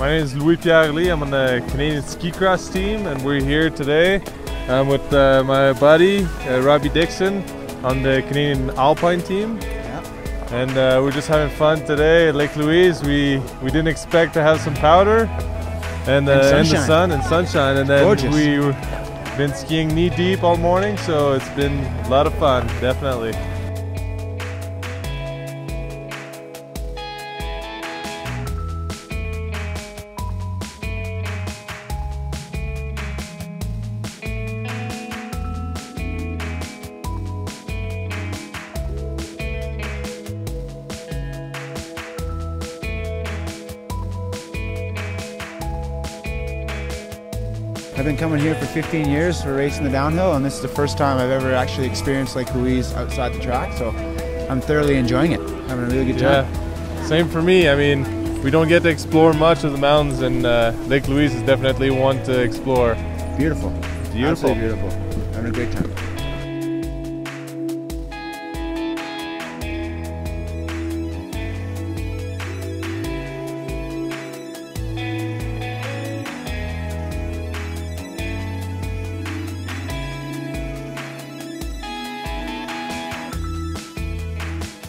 My name is Louis Pierre Helie. I'm on the Canadian Ski Cross team, and we're here today. I'm with uh, my buddy uh, Robbie Dixon on the Canadian Alpine team, Yeah. and uh, we're just having fun today at Lake Louise. We we didn't expect to have some powder and, uh, And and the sun and sunshine, and then Gorgeous. we been skiing knee deep all morning, so it's been a lot of fun, definitely. I've been coming here for 15 years for racing the downhill, and this is the first time I've ever actually experienced Lake Louise outside the track. So I'm thoroughly enjoying it. Having a really good time. Yeah, same for me. I mean, we don't get to explore much of the mountains, and uh, Lake Louise is definitely one to explore. Beautiful. Beautiful. Absolutely beautiful. Having a great time.